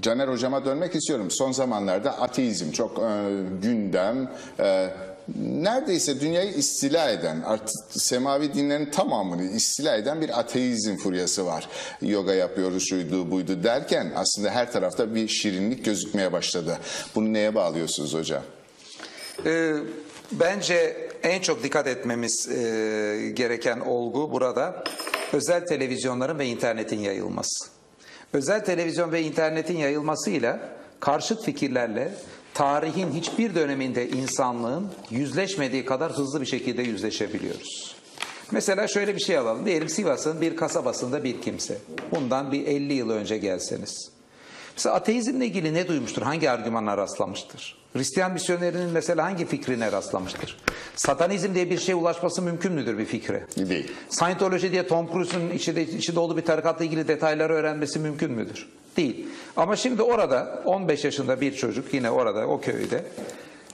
Caner hocama dönmek istiyorum. Son zamanlarda ateizm çok e, gündem. E, neredeyse dünyayı istila eden, artık semavi dinlerin tamamını istila eden bir ateizm furyası var. Yoga yapıyoruz, şuydu buydu derken aslında her tarafta bir şirinlik gözükmeye başladı. Bunu neye bağlıyorsunuz hocam? Ee, bence en çok dikkat etmemiz e, gereken olgu burada özel televizyonların ve internetin yayılması. Özel televizyon ve internetin yayılmasıyla karşıt fikirlerle tarihin hiçbir döneminde insanlığın yüzleşmediği kadar hızlı bir şekilde yüzleşebiliyoruz. Mesela şöyle bir şey alalım. Diyelim Sivas'ın bir kasabasında bir kimse. Bundan bir 50 yıl önce gelseniz. Mesela ateizmle ilgili ne duymuştur? Hangi argümana rastlamıştır? Hristiyan misyonerinin mesela hangi fikrine rastlamıştır? Satanizm diye bir şeye ulaşması mümkün müdür bir fikre? Değil. Scientology diye Tom Cruise'un içinde, içinde olduğu bir tarikatla ilgili detayları öğrenmesi mümkün müdür? Değil. Ama şimdi orada 15 yaşında bir çocuk yine orada o köyde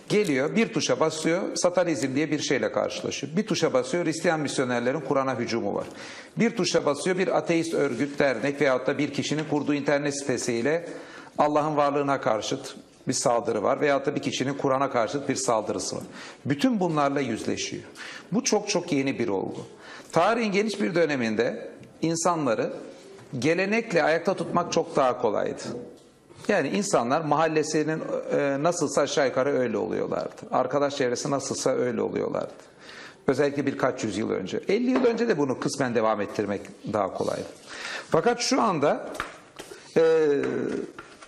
geliyor bir tuşa basıyor satanizm diye bir şeyle karşılaşıyor. Bir tuşa basıyor Hristiyan misyonerlerin Kur'an'a hücumu var. Bir tuşa basıyor bir ateist örgüt, dernek veyahut da bir kişinin kurduğu internet sitesiyle Allah'ın varlığına karşıt bir saldırı var veyahut da bir kişinin Kur'an'a karşıt bir saldırısı var. Bütün bunlarla yüzleşiyor. Bu çok çok yeni bir olgu. Tarihin geniş bir döneminde insanları gelenekle ayakta tutmak çok daha kolaydı. Yani insanlar mahallesinin e, nasılsa aşağı yukarı öyle oluyorlardı. Arkadaş çevresi nasılsa öyle oluyorlardı. Özellikle birkaç yüzyıl önce. 50 yıl önce de bunu kısmen devam ettirmek daha kolaydı. Fakat şu anda e,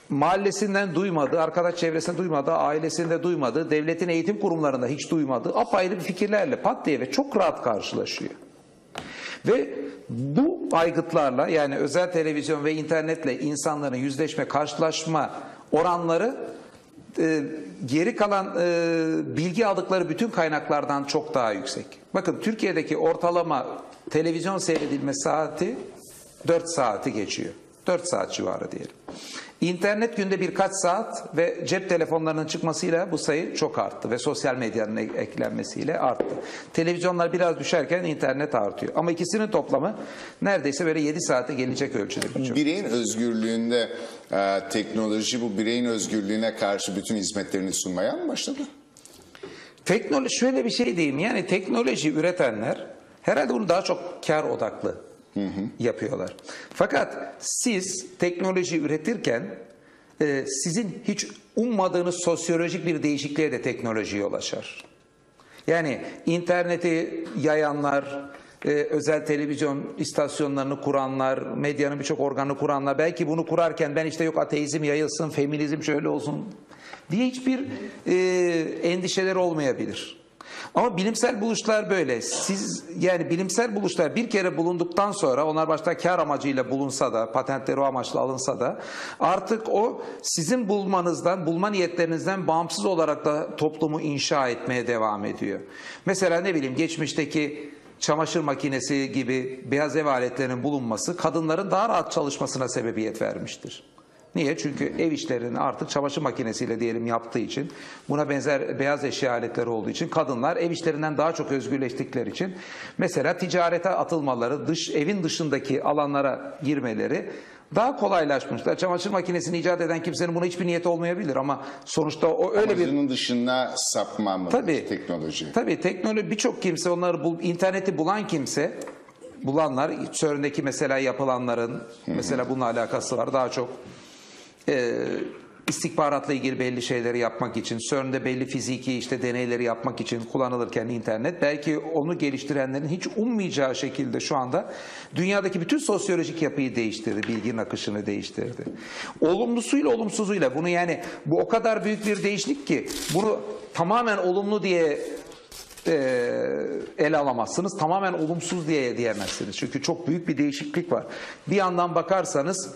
mahallesinden duymadığı, arkadaş çevresinde duymadığı, ailesinde duymadığı, devletin eğitim kurumlarında hiç duymadığı apayrı fikirlerle pat diye ve çok rahat karşılaşıyor. Ve bu aygıtlarla yani özel televizyon ve internetle insanların yüzleşme, karşılaşma oranları e, geri kalan e, bilgi aldıkları bütün kaynaklardan çok daha yüksek. Bakın Türkiye'deki ortalama televizyon seyredilme saati 4 saati geçiyor. 4 saat civarı diyelim. İnternet günde birkaç saat ve cep telefonlarının çıkmasıyla bu sayı çok arttı ve sosyal medyanın ek- eklenmesiyle arttı. Televizyonlar biraz düşerken internet artıyor. Ama ikisinin toplamı neredeyse böyle 7 saate gelecek ölçüde birçok. Bireyin özgürlüğünde e, teknoloji bu bireyin özgürlüğüne karşı bütün hizmetlerini sunmaya mı başladı? Teknoloji şöyle bir şey diyeyim yani teknoloji üretenler herhalde bunu daha çok kar odaklı yapıyorlar. Fakat siz teknoloji üretirken e, sizin hiç ummadığınız sosyolojik bir değişikliğe de teknoloji yol açar. Yani interneti yayanlar, e, özel televizyon istasyonlarını kuranlar, medyanın birçok organını kuranlar belki bunu kurarken ben işte yok ateizm yayılsın, feminizm şöyle olsun diye hiçbir e, endişeleri olmayabilir. Ama bilimsel buluşlar böyle. Siz yani bilimsel buluşlar bir kere bulunduktan sonra onlar başta kar amacıyla bulunsa da patentleri o amaçla alınsa da artık o sizin bulmanızdan, bulma niyetlerinizden bağımsız olarak da toplumu inşa etmeye devam ediyor. Mesela ne bileyim geçmişteki çamaşır makinesi gibi beyaz ev aletlerinin bulunması kadınların daha rahat çalışmasına sebebiyet vermiştir. Niye? Çünkü ev işlerini artık çamaşır makinesiyle diyelim yaptığı için, buna benzer beyaz eşya aletleri olduğu için kadınlar ev işlerinden daha çok özgürleştikleri için mesela ticarete atılmaları, dış evin dışındaki alanlara girmeleri daha kolaylaşmışlar. Çamaşır makinesini icat eden kimsenin buna hiçbir niyeti olmayabilir ama sonuçta o öyle bir Amacının dışına sapma mı Tabii. teknoloji? Tabii teknoloji birçok kimse onları bul, interneti bulan kimse bulanlar CERN'deki mesela yapılanların mesela bununla alakası var daha çok e, istihbaratla ilgili belli şeyleri yapmak için CERN'de belli fiziki işte deneyleri yapmak için kullanılırken internet belki onu geliştirenlerin hiç ummayacağı şekilde şu anda dünyadaki bütün sosyolojik yapıyı değiştirdi, bilginin akışını değiştirdi. Olumlusuyla olumsuzuyla bunu yani bu o kadar büyük bir değişiklik ki bunu tamamen olumlu diye e, ele alamazsınız. Tamamen olumsuz diye diyemezsiniz. Çünkü çok büyük bir değişiklik var. Bir yandan bakarsanız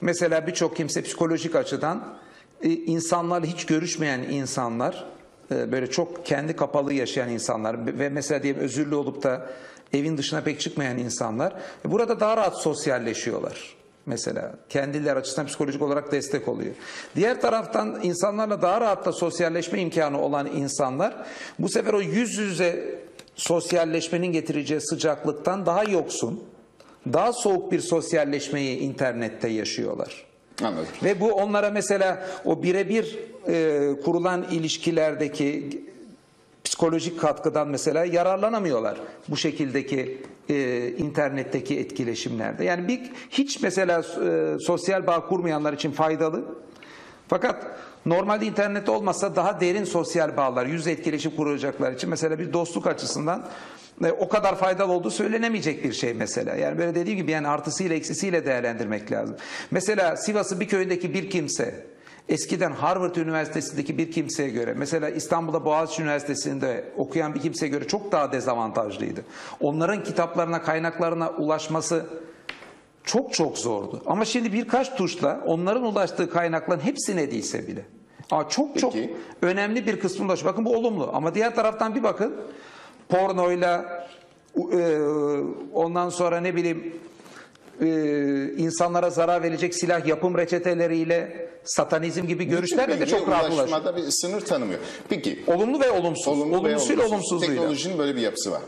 mesela birçok kimse psikolojik açıdan e, insanlarla hiç görüşmeyen insanlar e, böyle çok kendi kapalı yaşayan insanlar ve mesela diyelim özürlü olup da evin dışına pek çıkmayan insanlar e, burada daha rahat sosyalleşiyorlar. Mesela kendileri açısından psikolojik olarak destek oluyor. Diğer taraftan insanlarla daha rahat da sosyalleşme imkanı olan insanlar bu sefer o yüz yüze sosyalleşmenin getireceği sıcaklıktan daha yoksun, daha soğuk bir sosyalleşmeyi internette yaşıyorlar. Anladım. Ve bu onlara mesela o birebir e, kurulan ilişkilerdeki psikolojik katkıdan mesela yararlanamıyorlar bu şekildeki e, internetteki etkileşimlerde. Yani bir hiç mesela e, sosyal bağ kurmayanlar için faydalı. Fakat normalde internette olmasa daha derin sosyal bağlar, yüz etkileşim kuracaklar için mesela bir dostluk açısından e, o kadar faydalı olduğu söylenemeyecek bir şey mesela. Yani böyle dediğim gibi yani artısıyla eksisiyle değerlendirmek lazım. Mesela Sivas'ın bir köyündeki bir kimse eskiden Harvard Üniversitesi'ndeki bir kimseye göre mesela İstanbul'da Boğaziçi Üniversitesi'nde okuyan bir kimseye göre çok daha dezavantajlıydı. Onların kitaplarına, kaynaklarına ulaşması çok çok zordu. Ama şimdi birkaç tuşla onların ulaştığı kaynakların hepsine değilse bile. Ama çok çok Peki. önemli bir kısmı ulaşıyor. Bakın bu olumlu. Ama diğer taraftan bir bakın. Pornoyla e, ondan sonra ne bileyim e, insanlara zarar verecek silah yapım reçeteleriyle satanizm gibi görüşlerle de çok rahat ulaşmada bir sınır tanımıyor. Peki Olumlu ve olumsuz. olumlu ve Olumsuzuyla olumsuz. olumsuzluğuyla. Teknolojinin böyle bir yapısı var.